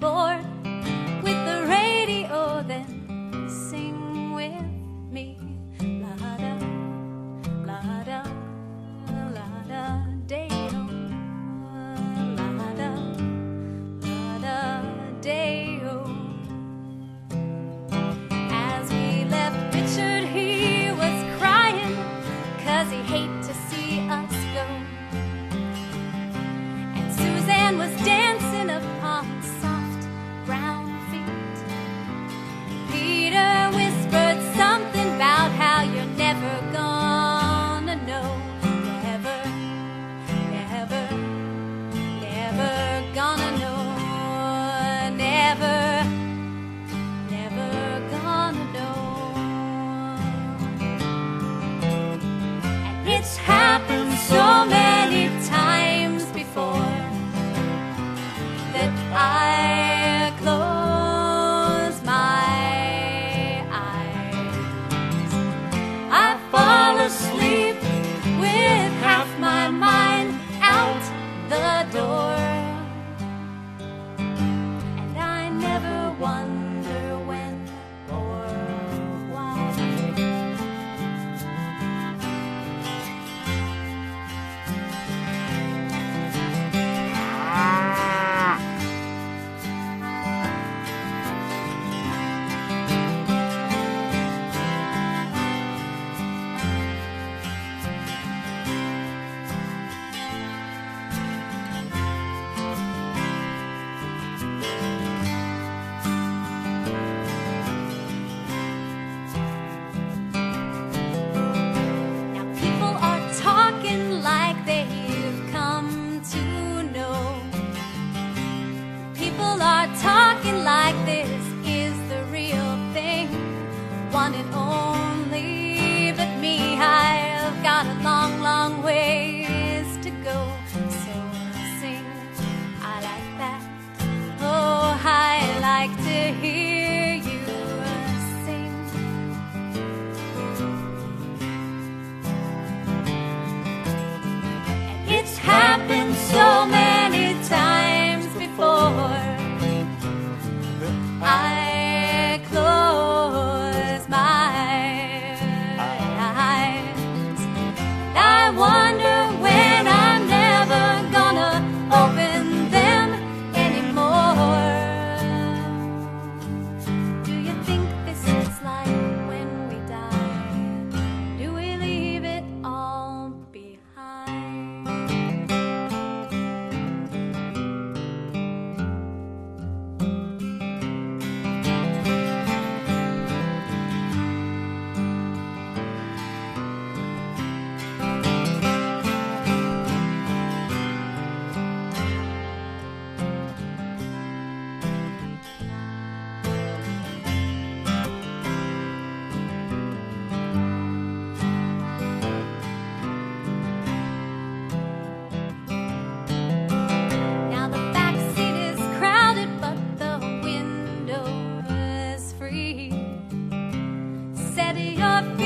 bored with the radio, then of